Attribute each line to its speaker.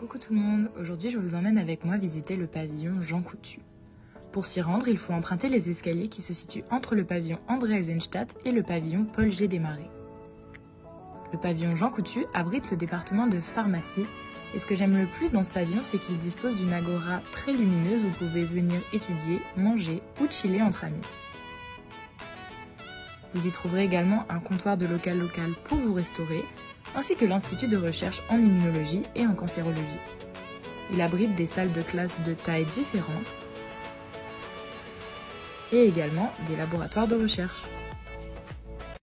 Speaker 1: Coucou tout le monde, aujourd'hui je vous emmène avec moi visiter le pavillon Jean Coutu. Pour s'y rendre, il faut emprunter les escaliers qui se situent entre le pavillon André Eisenstadt et le pavillon Paul G. Desmarais. Le pavillon Jean Coutu abrite le département de pharmacie et ce que j'aime le plus dans ce pavillon, c'est qu'il dispose d'une agora très lumineuse où vous pouvez venir étudier, manger ou chiller entre amis. Vous y trouverez également un comptoir de local local pour vous restaurer, ainsi que l'Institut de recherche en immunologie et en cancérologie. Il abrite des salles de classe de tailles différentes et également des laboratoires de recherche.